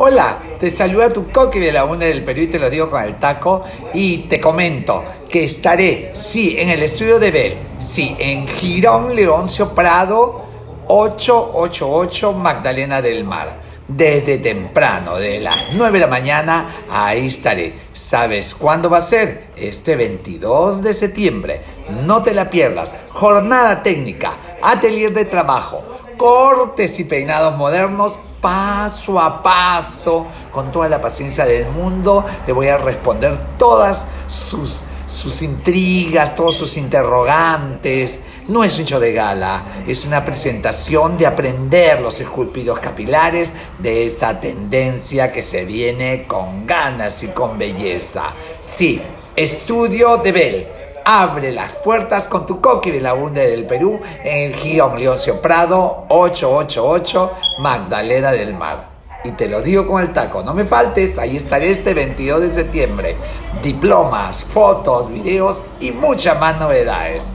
Hola, te saluda tu coqui de la UNE del Perú y te lo digo con el taco y te comento que estaré, sí, en el estudio de Bell, sí, en Girón Leoncio Prado 888 Magdalena del Mar. Desde temprano, de las 9 de la mañana, ahí estaré. ¿Sabes cuándo va a ser? Este 22 de septiembre. No te la pierdas. Jornada técnica, atelier de trabajo, cortes y peinados modernos paso a paso, con toda la paciencia del mundo, le voy a responder todas sus, sus intrigas, todos sus interrogantes. No es un show de gala, es una presentación de aprender los esculpidos capilares de esta tendencia que se viene con ganas y con belleza. Sí, estudio de Bell abre las puertas con tu coqui de la UNDE del Perú en el Guión Leoncio Prado 888 Magdalena del Mar. Y te lo digo con el taco, no me faltes, ahí estaré este 22 de septiembre. Diplomas, fotos, videos y muchas más novedades.